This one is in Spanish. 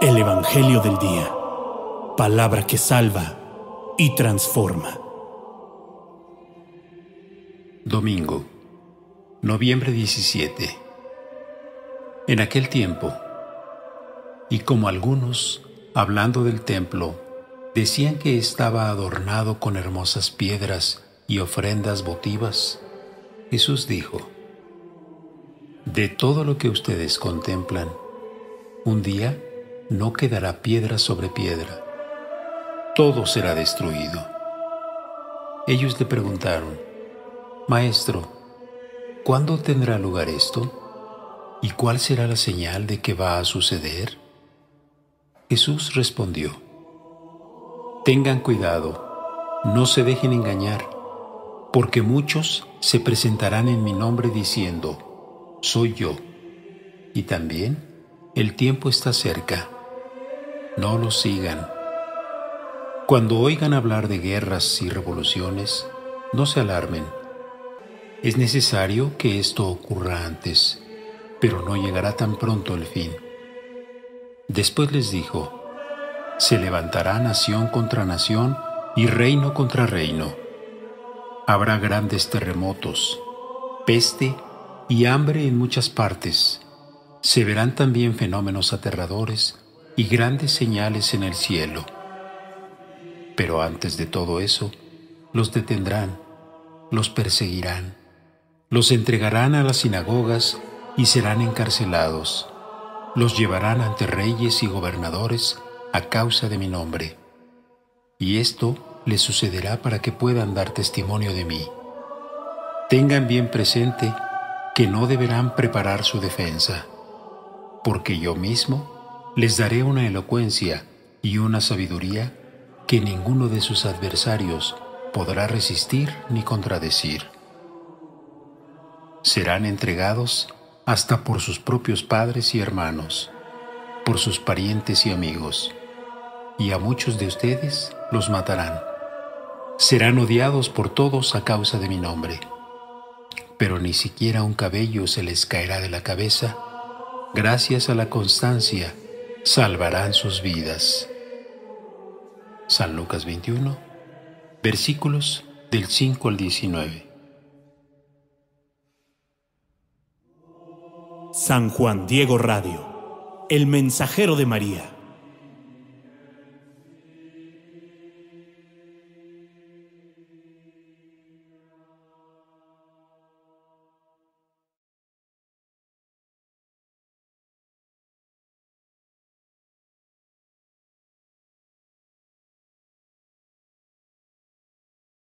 El Evangelio del Día. Palabra que salva y transforma. Domingo, noviembre 17. En aquel tiempo, y como algunos, hablando del templo, decían que estaba adornado con hermosas piedras y ofrendas votivas, Jesús dijo, De todo lo que ustedes contemplan, un día no quedará piedra sobre piedra, todo será destruido. Ellos le preguntaron, Maestro, ¿cuándo tendrá lugar esto? ¿Y cuál será la señal de que va a suceder? Jesús respondió, Tengan cuidado, no se dejen engañar, porque muchos se presentarán en mi nombre diciendo, Soy yo. Y también, el tiempo está cerca. No los sigan. Cuando oigan hablar de guerras y revoluciones, no se alarmen. Es necesario que esto ocurra antes, pero no llegará tan pronto el fin. Después les dijo, se levantará nación contra nación y reino contra reino. Habrá grandes terremotos, peste y hambre en muchas partes. Se verán también fenómenos aterradores y grandes señales en el cielo. Pero antes de todo eso, los detendrán, los perseguirán, los entregarán a las sinagogas y serán encarcelados los llevarán ante reyes y gobernadores a causa de mi nombre. Y esto les sucederá para que puedan dar testimonio de mí. Tengan bien presente que no deberán preparar su defensa, porque yo mismo les daré una elocuencia y una sabiduría que ninguno de sus adversarios podrá resistir ni contradecir. Serán entregados hasta por sus propios padres y hermanos, por sus parientes y amigos, y a muchos de ustedes los matarán. Serán odiados por todos a causa de mi nombre, pero ni siquiera un cabello se les caerá de la cabeza, gracias a la constancia salvarán sus vidas. San Lucas 21, versículos del 5 al 19. San Juan Diego Radio, el mensajero de María.